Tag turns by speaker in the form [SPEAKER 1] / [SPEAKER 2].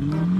[SPEAKER 1] Bye.